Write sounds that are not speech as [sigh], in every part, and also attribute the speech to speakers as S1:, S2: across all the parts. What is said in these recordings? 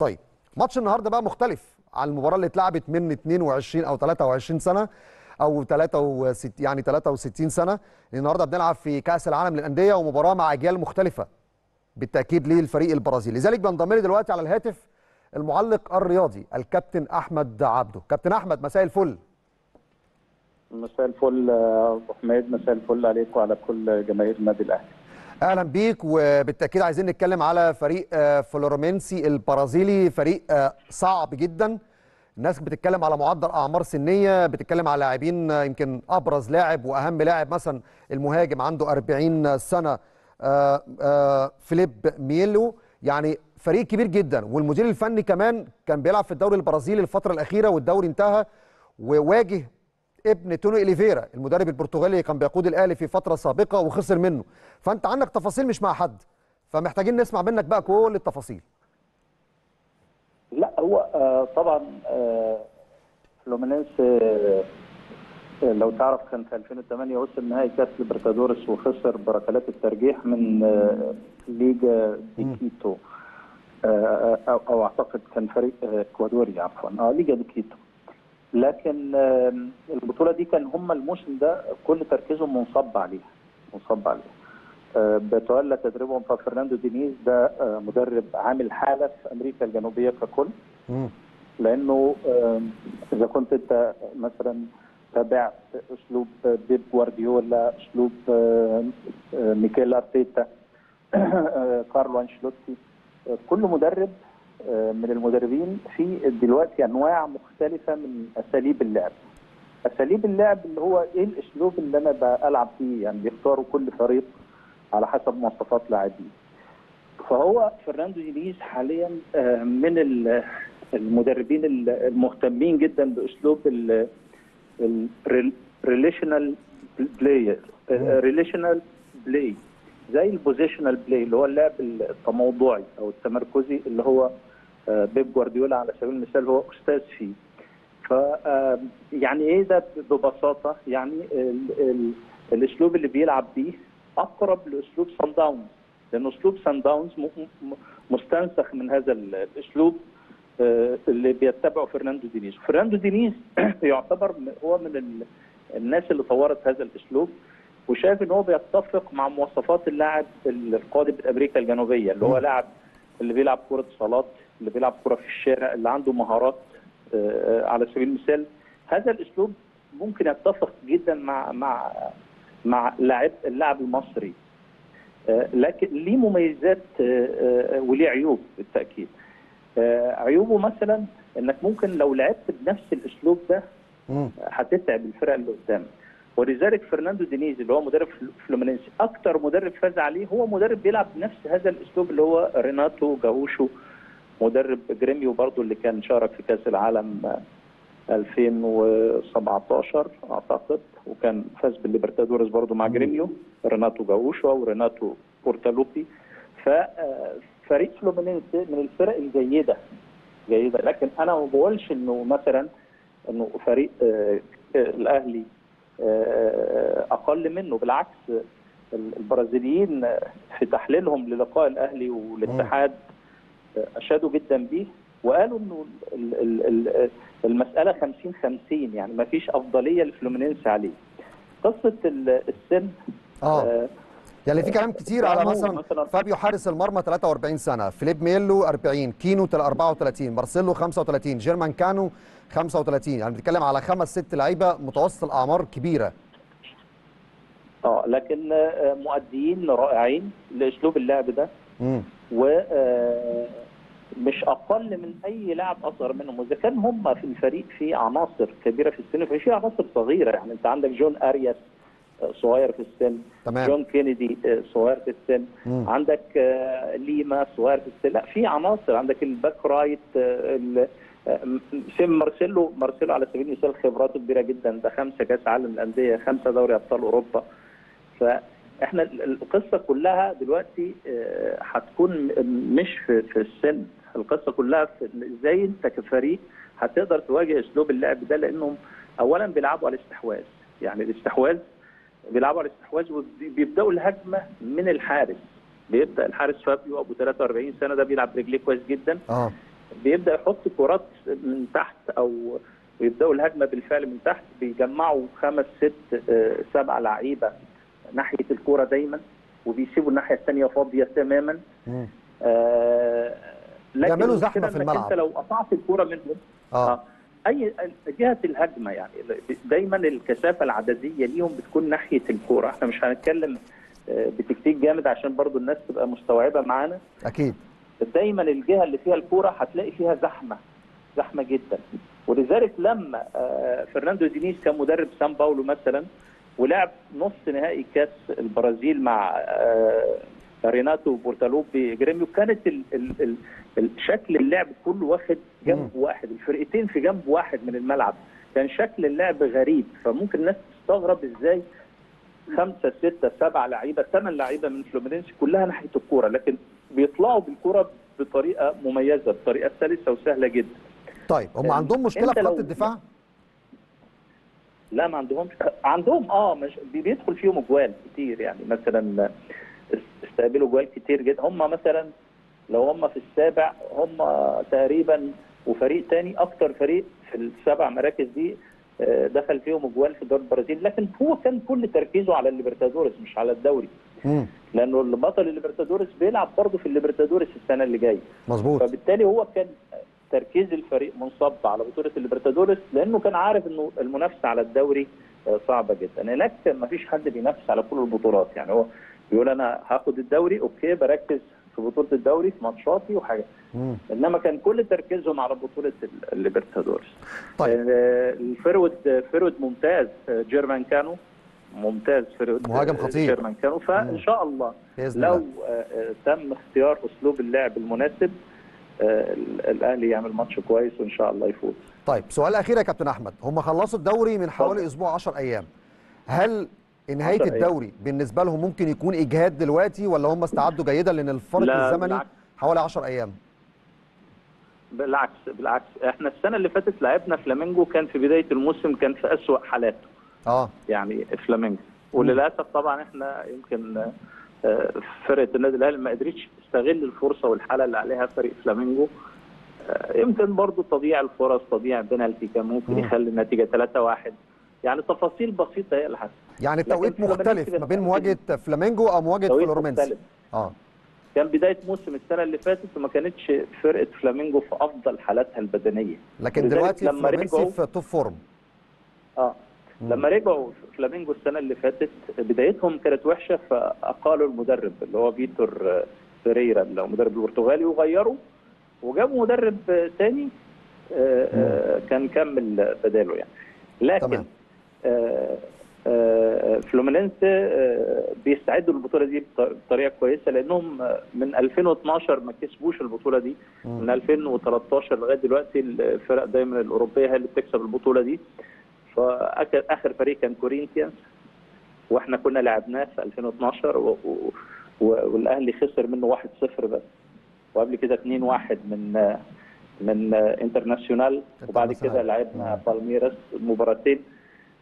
S1: طيب ماتش النهارده بقى مختلف عن المباراة اللي اتلعبت من 22 أو 23 سنة أو 63 يعني 63 سنة. النهارده بنلعب في كأس العالم للأندية ومباراة مع أجيال مختلفة بالتأكيد للفريق البرازيلي. لذلك بنضم لي دلوقتي على الهاتف المعلق الرياضي الكابتن أحمد عبده. كابتن أحمد مساء الفل.
S2: مساء الفل أبو حميد مساء الفل عليك وعلى كل جماهير النادي الأهلي.
S1: أهلا بيك وبالتأكيد عايزين نتكلم على فريق فلومينينسي البرازيلي فريق صعب جدا. الناس بتتكلم على معدل أعمار سنية بتتكلم على لاعبين يمكن أبرز لاعب وأهم لاعب مثلا المهاجم عنده 40 سنة فيليب ميلو. يعني فريق كبير جدا. والمدير الفني كمان كان بيلعب في الدوري البرازيلي الفترة الأخيرة والدوري انتهى وواجه أنطونيو أوليفيرا المدرب البرتغالي اللي كان بيقود الأهلي في فترة سابقة وخسر منه. فأنت عندك تفاصيل مش مع حد فمحتاجين نسمع منك بقى كل التفاصيل.
S2: لا هو آه طبعا آه فلومينينس آه لو تعرف كان في 2008 وصل نهائي كأس ليبرتادورس وخسر بركلات الترجيح من آه ليجا دي كيتو. آه أو أعتقد كان فريق إكوادوري عفوا. آه ليجا دي كيتو. لكن آه البطولة دي كان هم الموسم ده كل تركيزهم منصب عليها منصب عليها. آه بتولى تدريبهم فرناندو دينيز ده آه مدرب عامل حالة في أمريكا الجنوبية ككل. لأنه إذا كنت أنت مثلا تابعت أسلوب بيب جوارديولا أسلوب ميكيل أرتيتا [clears throat] كارلو انشلوتي كل مدرب من المدربين في دلوقتي أنواع مختلفة من أساليب اللعب. أساليب اللعب اللي هو إيه الأسلوب اللي أنا بلعب فيه؟ يعني بيختاروا كل فريق على حسب مواصفات لاعبيه. فهو فرناندو دينيز حاليا من المدربين المهتمين جدا بأسلوب ال relational play relational play زي ال positional play اللي هو اللعب التموضعي أو التمركزي اللي هو بيب جوارديولا على سبيل المثال هو أستاذ فيه. ف يعني إيه ده ببساطة؟ يعني ال ال الأسلوب اللي بيلعب بيه أقرب لأسلوب صن داونز. لأن أسلوب صن داونز مستنسخ من هذا الأسلوب اللي بيتبعه فرناندو دينيز. فرناندو دينيز [clears throat] يعتبر هو من الناس اللي طورت هذا الأسلوب وشايف إن هو بيتفق مع مواصفات اللاعب القادم من أمريكا الجنوبية اللي هو لاعب اللي بيلعب كرة صالات اللي بيلعب كرة في الشارع اللي عنده مهارات على سبيل المثال. هذا الأسلوب ممكن يتفق جدا مع مع مع لاعب اللاعب المصري. لكن ليه مميزات وليه عيوب بالتأكيد. عيوبه مثلا إنك ممكن لو لعبت بنفس الأسلوب ده هتتعب الفرق اللي قدامك. ولذلك فرناندو دينيز اللي هو مدرب فلومينينسي أكتر مدرب فاز عليه هو مدرب بيلعب بنفس هذا الأسلوب اللي هو ريناتو جاوتشو مدرب جريميو برضو اللي كان شارك في كأس العالم 2017 أعتقد وكان فاز بالليبرتادورس برضو مع جريميو ريناتو جاوتشو وريناتو بورتالوبي. ففريق فلومينينسي من الفرق الجيدة جيدة. لكن أنا ما بقولش إنه مثلا إنه فريق الأهلي أقل منه. بالعكس البرازيليين في تحليلهم للقاء الأهلي والاتحاد أشادوا جدا به وقالوا إنه المسألة 50 50 يعني ما فيش أفضلية لفلومينينسي عليه. قصة السن
S1: آه. يعني في كلام كتير على مثلا, مثلا فابيو حارس المرمى 43 سنة فيليب ميلو 40 كينو 34 مارسيلو 35 جيرمان كانو 35 يعني بنتكلم على خمس ست لعيبة متوسط الأعمار كبيرة.
S2: آه لكن مؤديين رائعين لأسلوب اللعب ده. و مش أقل من أي لاعب أصغر منهم. وإذا كان هم في الفريق في عناصر كبيرة في السن ففي عناصر صغيرة. يعني أنت عندك جون أرياس صغير في السن.
S1: تمام.
S2: جون كينيدي صغير في السن.
S1: مم.
S2: عندك ليما صغير في السن. لا في عناصر. عندك ال back right سيم مارسيلو. مارسيلو على سبيل المثال خبراته كبيرة جدا. ده خمسة كأس عالم الانديه خمسة دوري أبطال أوروبا. فاحنا القصة كلها دلوقتي هتكون مش في, السن. القصة كلها في إزاي انت كفريق هتقدر تواجه اسلوب اللعب ده لانهم اولا بيلعبوا على الاستحواذ. يعني الاستحواذ بيلعبوا على الاستحواذ وبيبدأوا الهجمة من الحارس. بيبدأ الحارس فابيو أبو 43 سنة ده بيلعب رجليه كويس جدا.
S1: آه.
S2: بيبدأ يحط كرات من تحت أو ويبداوا الهجمة بالفعل من تحت بيجمعوا خمس ست آه، سبع لعيبة. ناحية الكورة دايما وبيسيبوا الناحية الثانية فاضية تماما. آه، لكن المشكلة
S1: زحمة في الملعب.
S2: أنت لو قطعت الكورة منهم
S1: آه.
S2: آه أي جهة الهجمة يعني دايما الكثافة العددية ليهم بتكون ناحية الكورة. إحنا مش هنتكلم آه، بتكتيك جامد عشان برضو الناس تبقى مستوعبة معانا.
S1: أكيد.
S2: دايما الجهة اللي فيها الكورة هتلاقي فيها زحمة زحمة جدا. ولذلك لما آه، فرناندو دينيز كان مدرب سان باولو مثلا ولعب نص نهائي كاس البرازيل مع آه، ريناتو بورتالوبي جريميو كانت ال ال ال ال- شكل اللعب كله واخد جنب واحد. الفرقتين في جنب واحد من الملعب. كان شكل اللعب غريب. فممكن الناس تستغرب إزاي خمسة ستة سبعة لعيبة ثمان لعيبة من فلومينينسي كلها ناحية الكورة لكن بيطلعوا بالكورة بطريقة مميزة بطريقة سلسة وسهلة جدا.
S1: طيب هم
S2: أنت
S1: عندهم مشكلة في خط الدفاع؟
S2: لا ما عندهمش. عندهم آه مش بي- بيدخل فيهم أجوال كتير يعني. مثلا استقبلوا جوال كتير جدا. هم مثلا لو هم في السابع هم تقريبا وفريق تاني أكتر فريق في السبع مراكز دي آه، دخل فيهم أجوان في دوري البرازيل. لكن هو كان كل تركيزه على الليبرتادوريس مش على الدوري. لأنه البطل الليبرتادوريس بيلعب برضه في الليبرتادوريس السنة اللي جاية.
S1: مظبوط.
S2: فبالتالي هو كان تركيز الفريق منصب على بطولة الليبرتادوريس لأنه كان عارف إنه المنافسة على الدوري آه، صعبة جدا. هناك ما فيش حد بينافس على كل البطولات. يعني هو بيقول أنا هاخد الدوري okay بركز في بطولة الدوري في ماتشاتي وحاجة.
S1: مم.
S2: إنما كان كل تركيزهم على بطولة ال- الليبرتادوريس
S1: طيب.
S2: آه، ال forward forward ممتاز آه، جيرمان كانو. ممتاز forward
S1: مهاجم خطير.
S2: جيرمان كانو. فإن شاء الله لو تم اختيار أسلوب اللعب المناسب ال- الأهلي يعمل ماتش كويس وإن شاء الله يفوز.
S1: طيب سؤال أخير يا كابتن أحمد. هم خلصوا الدوري من حوالي. أسبوع 10 أيام. هل نهاية
S2: 10 أيام.
S1: الدوري بالنسبة لهم ممكن يكون إجهاد دلوقتي ولا هم استعدوا جيدا لأن الفرق الزمني. حوالي 10 أيام؟
S2: بالعكس بالعكس. إحنا السنة اللي فاتت لعبنا فلامينجو كان في بداية الموسم كان في أسوأ حالاته.
S1: آه.
S2: يعني فلامينجو. وللأسف طبعا إحنا يمكن آه، فرقة النادي الأهلي ما قدرتش تستغل الفرصة والحالة اللي عليها فريق فلامينجو. آه، يمكن برضو تضييع الفرص تضييع بنالتي كان ممكن
S1: مم.
S2: يخلي النتيجة 3-1 يعني تفاصيل بسيطة هي اللي حصلت.
S1: يعني التوقيت مختلف ما بين مواجهة فلامينجو
S2: أو
S1: مواجهة
S2: مختلف.
S1: آه.
S2: كان بداية موسم السنة اللي فاتت وما كانتش فرقة فلامينجو في أفضل حالاتها البدنية.
S1: لكن دلوقتي
S2: لما رجعوا-
S1: في top form
S2: آه.
S1: مم.
S2: لما رجعوا فلامينجو السنة اللي فاتت بدايتهم كانت وحشة فأقالوا المدرب اللي هو فيتور فيريرا اللي هو المدرب البرتغالي وغيروا وجابوا مدرب تاني آه، آه، كان كمل بداله يعني. لكن. آه، فلومينينسي بيستعدوا للبطولة دي بط- بطريقة كويسة لأنهم من 2012 ما كسبوش البطولة دي. من 2013 لغاية دلوقتي الفرق دايما الأوروبية هي اللي بتكسب البطولة دي. فآخر آخر فريق كان كورينثيانز وإحنا كنا لعبناه في 2012 و... و... و... والأهلي خسر منه 1-0 بس. وقبل كده 2-1 من من انترناسيونال وبعد كده. لعبنا بالميراس مباراتين.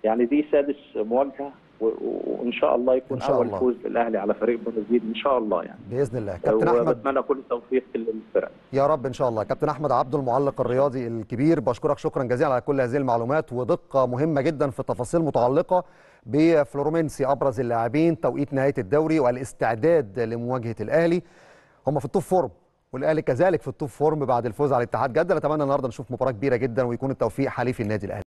S2: يعني دي سادس مواجهة. وإن شاء الله يكون
S1: إن شاء
S2: أول
S1: الله.
S2: فوز للاهلي على فريق برازيل إن شاء الله يعني.
S1: بإذن الله. كابتن احمد
S2: وبتمنى كل التوفيق للفرق.
S1: يا رب إن شاء الله. كابتن أحمد عبدة المعلق الرياضي الكبير بشكرك شكرا جزيلا على كل هذه المعلومات ودقة مهمة جدا في تفاصيل متعلقة بفلومينينسي أبرز اللاعبين توقيت نهاية الدوري والاستعداد لمواجهة الأهلي. هم في ال top form والأهلي كذلك في ال top form بعد الفوز على اتحاد جده نتمنى النهارده نشوف مباراة كبيرة جدا ويكون التوفيق حليف النادي الأهلي.